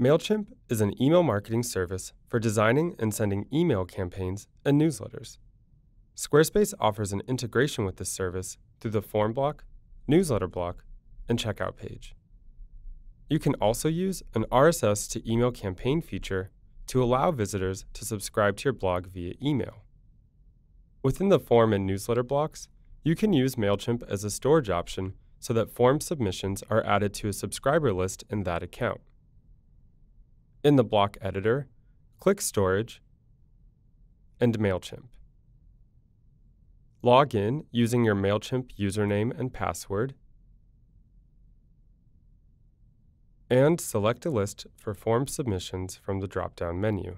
MailChimp is an email marketing service for designing and sending email campaigns and newsletters. Squarespace offers an integration with this service through the form block, newsletter block, and checkout page. You can also use an RSS to email campaign feature to allow visitors to subscribe to your blog via email. Within the form and newsletter blocks, you can use MailChimp as a storage option so that form submissions are added to a subscriber list in that account. In the block editor, click Storage and MailChimp. Log in using your MailChimp username and password, and select a list for form submissions from the drop-down menu.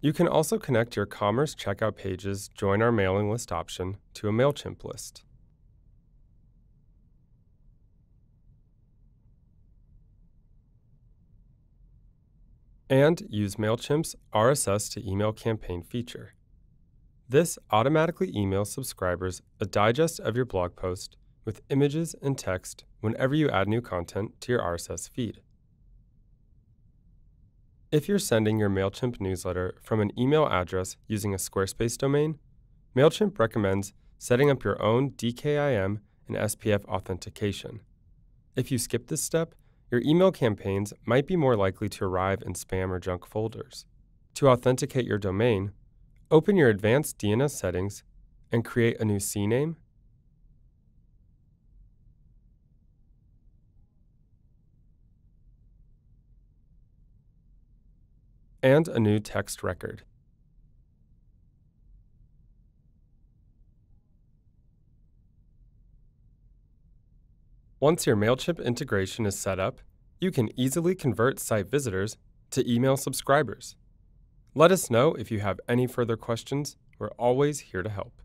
You can also connect your Commerce checkout page's Join Our Mailing List option to a MailChimp list. And use MailChimp's RSS to email campaign feature. This automatically emails subscribers a digest of your blog post with images and text whenever you add new content to your RSS feed. If you're sending your MailChimp newsletter from an email address using a Squarespace domain, MailChimp recommends setting up your own DKIM and SPF authentication. If you skip this step, your email campaigns might be more likely to arrive in spam or junk folders. To authenticate your domain, open your advanced DNS settings and create a new CNAME and a new text record. Once your MailChimp integration is set up, you can easily convert site visitors to email subscribers. Let us know if you have any further questions. We're always here to help.